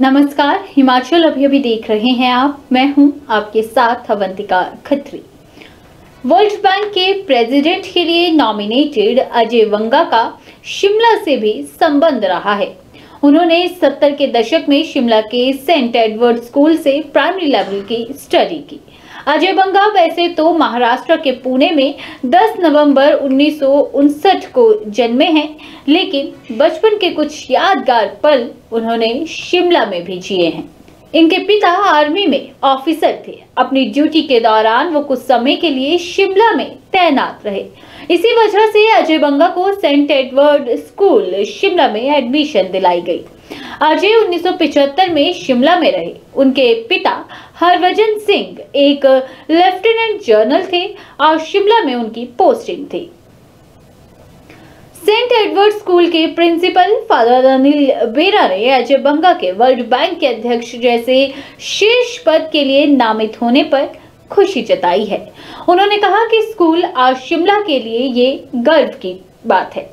नमस्कार, हिमाचल अभी अभी देख रहे हैं आप। मैं हूँ आपके साथ अवंतिका खत्री। वर्ल्ड बैंक के प्रेसिडेंट के लिए नॉमिनेटेड अजय वंगा का शिमला से भी संबंध रहा है। उन्होंने सत्तर के दशक में शिमला के सेंट एडवर्ड स्कूल से प्राइमरी लेवल की स्टडी की। अजय बंगा वैसे तो महाराष्ट्र के पुणे में 10 नवंबर उन्नीस सौ उनसठ को जन्मे हैं, लेकिन बचपन के कुछ यादगार पल उन्होंने शिमला में भी जिए हैं। इनके पिता आर्मी में ऑफिसर थे। अपनी ड्यूटी के दौरान वो कुछ समय के लिए शिमला में तैनात रहे। इसी वजह से अजय बंगा को सेंट एडवर्ड स्कूल शिमला में एडमिशन दिलाई गई। अजय 1975 में शिमला में रहे। उनके पिता हरभजन सिंह एक लेफ्टिनेंट जनरल थे और शिमला में उनकी पोस्टिंग थी। सेंट एडवर्ड स्कूल के प्रिंसिपल फादर अनिल बेरा ने अजय बंगा के वर्ल्ड बैंक के अध्यक्ष जैसे शीर्ष पद के लिए नामित होने पर खुशी जताई है। उन्होंने कहा कि स्कूल आज शिमला के लिए ये गर्व की बात है।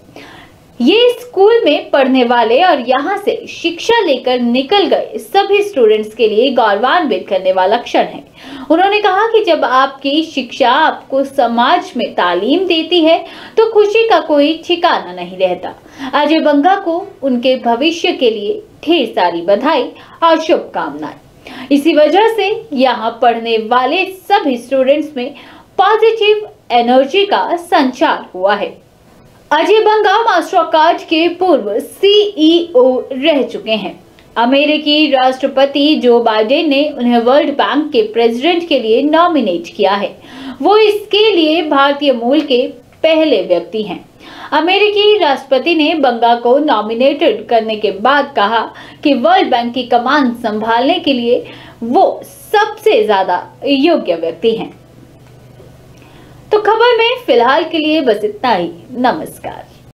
ये स्कूल में पढ़ने वाले और यहाँ से शिक्षा लेकर निकल गए सभी स्टूडेंट्स के लिए गौरवान्वित करने वाला क्षण है। उन्होंने कहा कि जब आपकी शिक्षा आपको समाज में तालीम देती है तो खुशी का कोई ठिकाना नहीं रहता। अजय बंगा को उनके भविष्य के लिए ढेर सारी बधाई और शुभकामनाएँ। इसी वजह से यहाँ पढ़ने वाले सभी स्टूडेंट्स में पॉजिटिव एनर्जी का संचार हुआ है। अजय बंगा मास्टर कार्ड के पूर्व सीईओ रह चुके हैं। अमेरिकी राष्ट्रपति जो बाइडेन ने उन्हें वर्ल्ड बैंक के प्रेसिडेंट के लिए नॉमिनेट किया है। वो इसके लिए भारतीय मूल के पहले व्यक्ति हैं। अमेरिकी राष्ट्रपति ने बंगा को नॉमिनेटेड करने के बाद कहा कि वर्ल्ड बैंक की कमान संभालने के लिए वो सबसे ज़्यादा योग्य व्यक्ति हैं। खबर में फ़िलहाल के लिए बस इतना ही। नमस्कार।